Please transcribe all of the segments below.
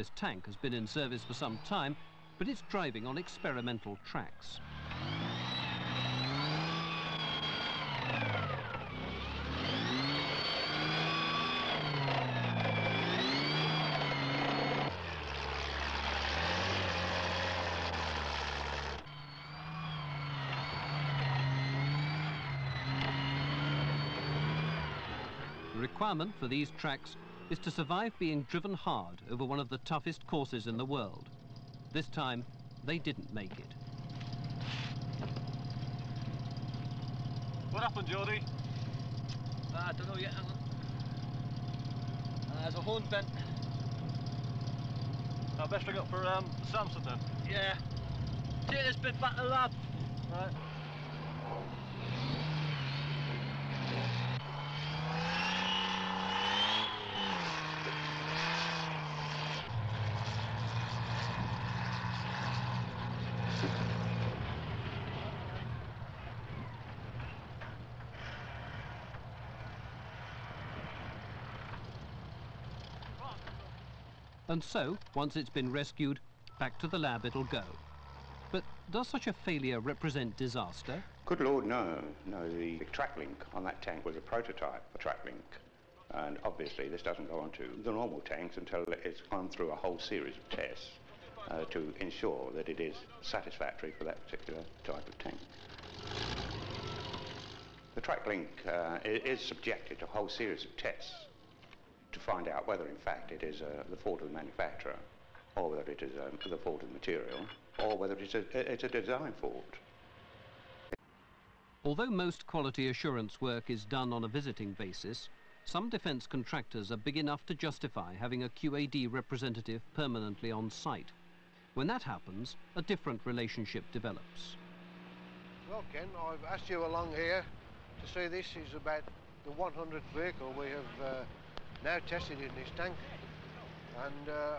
This tank has been in service for some time, but it's driving on experimental tracks. The requirement for these tracks is to survive being driven hard over one of the toughest courses in the world. This time, they didn't make it. What happened, Geordie? Ah, I don't know yet, Alan. Uh, there's a horn bent. I best ring up for um, Samson then. Yeah. Take this bit back to the lab. Right. And so, once it's been rescued, back to the lab it'll go. But does such a failure represent disaster? Good Lord, no. No, the track link on that tank was a prototype track link. And obviously this doesn't go onto the normal tanks until it's gone through a whole series of tests uh, to ensure that it is satisfactory for that particular type of tank. The track link uh, is subjected to a whole series of tests to find out whether in fact it is uh, the fault of the manufacturer or whether it is um, the fault of the material or whether it's a, it's a design fault. Although most quality assurance work is done on a visiting basis, some defence contractors are big enough to justify having a QAD representative permanently on site. When that happens, a different relationship develops. Well, Ken, I've asked you along here to see this is about the 100th vehicle we have uh, now tested in this tank. And uh,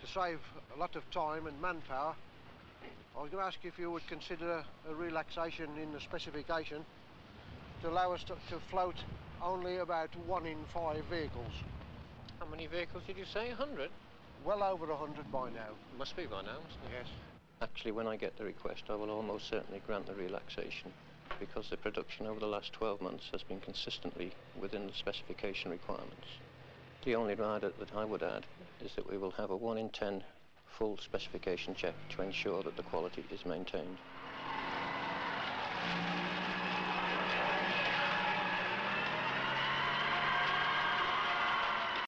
to save a lot of time and manpower, I was going to ask if you would consider a relaxation in the specification to allow us to, to float only about one in five vehicles. How many vehicles did you say? A 100? Well over a 100 by now. Must be by now, mustn't it? Yes. Actually, when I get the request, I will almost certainly grant the relaxation because the production over the last 12 months has been consistently within the specification requirements. The only rider that I would add is that we will have a 1 in 10 full specification check to ensure that the quality is maintained.